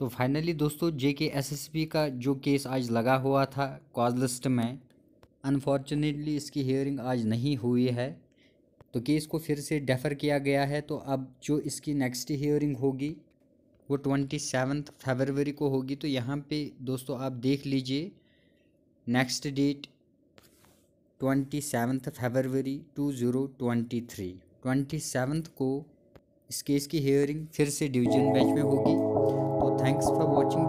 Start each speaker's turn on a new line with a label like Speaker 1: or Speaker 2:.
Speaker 1: तो फाइनली दोस्तों जे के एस एस पी का जो केस आज लगा हुआ था कॉज लिस्ट में अनफॉर्चुनेटली इसकी हियरिंग आज नहीं हुई है। तो केस को फिर से डेफ़र किया गया है तो अब जो इसकी नेक्स्ट हियरिंग होगी, वो ट्वेंटी सेवन्थ फेबरवरी को होगी। तो यहाँ पे दोस्तों आप देख लीजिए next date twenty seventh February two zero twenty three twenty seventh को इस केस की हियरिंग फिर से डिवीज़न बेंच में होगी। तो थैंक्स फॉर